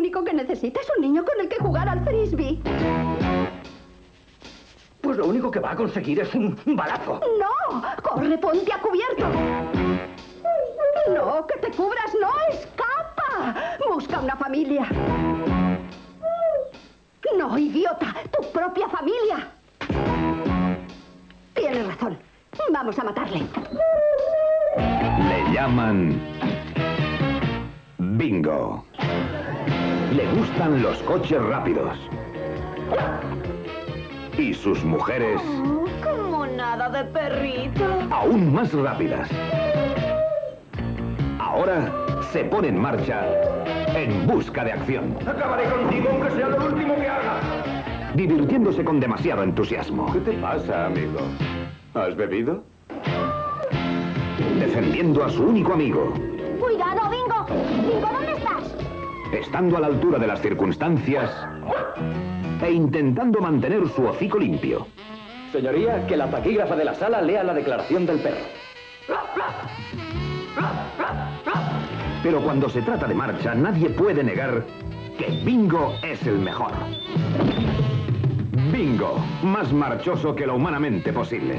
único que necesita es un niño con el que jugar al frisbee. Pues lo único que va a conseguir es un balazo. ¡No! ¡Corre, ponte a cubierto! No, que te cubras, no, escapa. Busca una familia. No, idiota, tu propia familia. Tienes razón. Vamos a matarle. Le llaman... Bingo. Le gustan los coches rápidos. Y sus mujeres Oh, como nada de perrito. aún más rápidas. Ahora se pone en marcha en busca de acción, Acabaré contigo aunque sea lo último que haga. divirtiéndose con demasiado entusiasmo, ¿Qué te pasa, amigo? ¿Has bebido? defendiendo a su único amigo, Cuidado, Bingo. Estando a la altura de las circunstancias e intentando mantener su hocico limpio. Señoría, que la taquígrafa de la sala lea la declaración del perro. Pero cuando se trata de marcha, nadie puede negar que Bingo es el mejor. Bingo, más marchoso que lo humanamente posible.